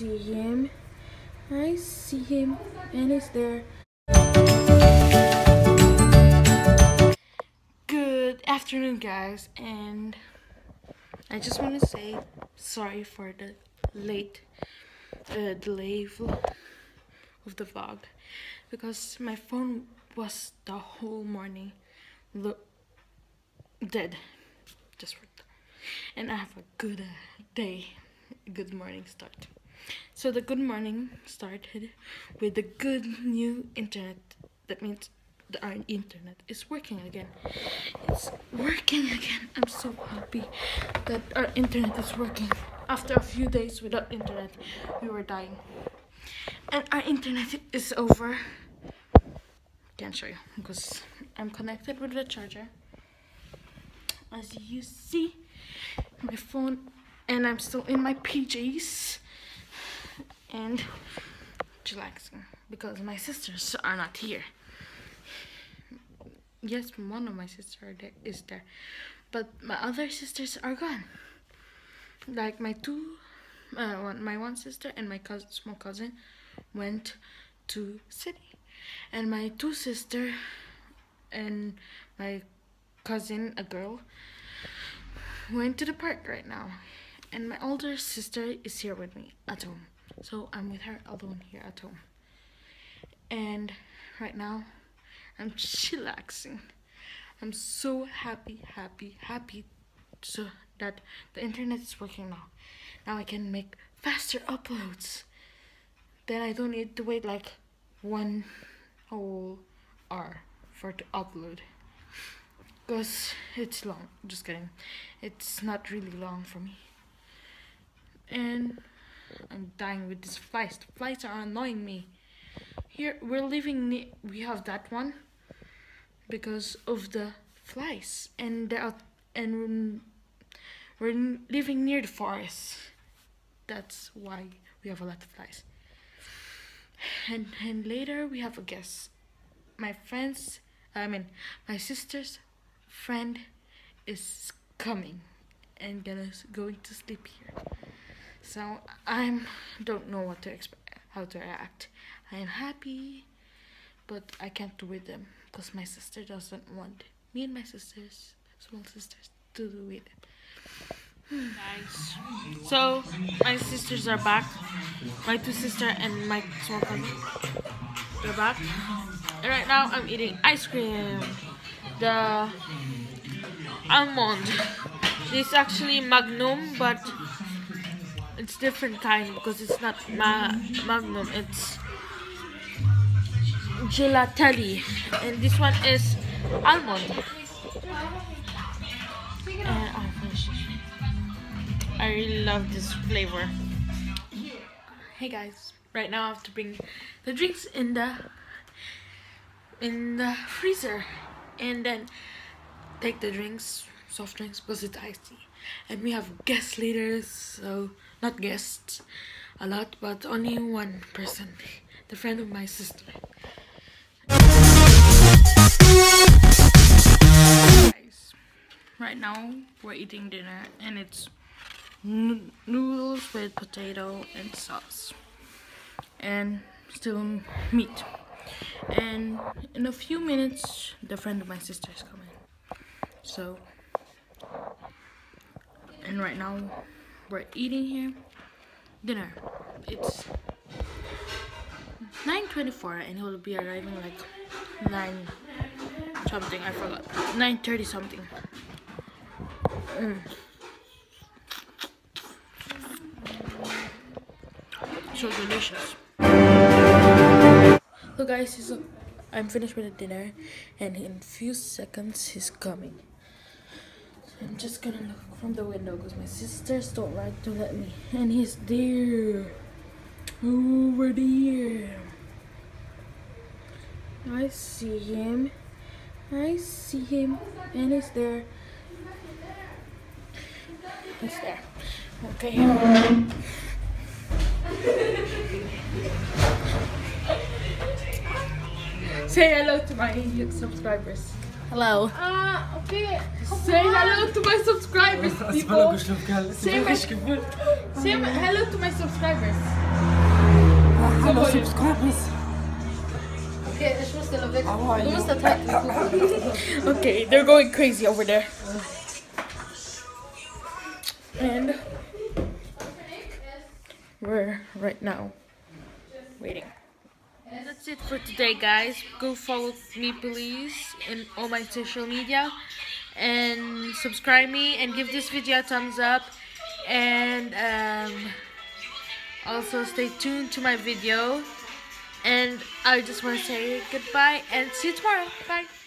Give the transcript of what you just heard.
see him. I see him, and he's there. Good afternoon, guys, and I just want to say sorry for the late uh, delay of the vlog because my phone was the whole morning lo- dead just for and I have a good uh, day, good morning start. So the good morning started with the good new internet. That means the, our internet is working again. It's working again. I'm so happy that our internet is working. After a few days without internet, we were dying. And our internet is over. Can't show you because I'm connected with the charger. As you see, my phone, and I'm still in my PJs and relaxing because my sisters are not here. Yes, one of my sisters is there, but my other sisters are gone. Like my two, uh, one, my one sister and my cousin, small cousin, went to city, and my two sister and my cousin, a girl, went to the park right now. And my older sister is here with me at home. So I'm with her alone here at home. And right now, I'm chillaxing. I'm so happy, happy, happy so that the internet is working now. Now I can make faster uploads. Then I don't need to wait like one whole hour for to upload because it's long just kidding it's not really long for me and i'm dying with these flies the flies are annoying me. Here we're living we have that one because of the flies and the and we're living near the forest. That's why we have a lot of flies. And and later we have a guest. My friends i mean my sister's friend is coming and gonna going to sleep here. So I'm don't know what to expect, how to react. I am happy, but I can't do with them because my sister doesn't want me and my sisters, small sisters, to do it. Nice. So my sisters are back. My two sister and my small cousin. They're back. And right now I'm eating ice cream the almond. It's actually Magnum, but it's different kind because it's not ma Magnum. It's Gelatelli, and this one is almond. And oh, I'll I really love this flavor. Hey guys, right now I have to bring the drinks in the in the freezer and then take the drinks, soft drinks, because it's icy. And we have guest leaders, so not guests, a lot, but only one person, the friend of my sister. Guys, right now we're eating dinner, and it's noodles with potato and sauce, and still meat and in a few minutes the friend of my sister is coming so and right now we're eating here dinner it's 9.24 and he will be arriving like 9 something I forgot 9.30 something mm. so delicious so guys, I'm finished with the dinner and in few seconds he's coming. I'm just gonna look from the window because my sisters don't like to let me. And he's there. Over there. I see him. I see him. And he's there. He's there. Okay. Say hello to my subscribers. Hello. Ah, okay. Say hello to my subscribers, people. Say, my, say hello to my subscribers. Hello, subscribers. Okay, ich muss den weg. Aua, Du musst ja. den Okay, they're going crazy over there. And we're right now waiting. That's it for today, guys. Go follow me, please, in all my social media. And subscribe me and give this video a thumbs up. And um, also stay tuned to my video. And I just want to say goodbye and see you tomorrow. Bye.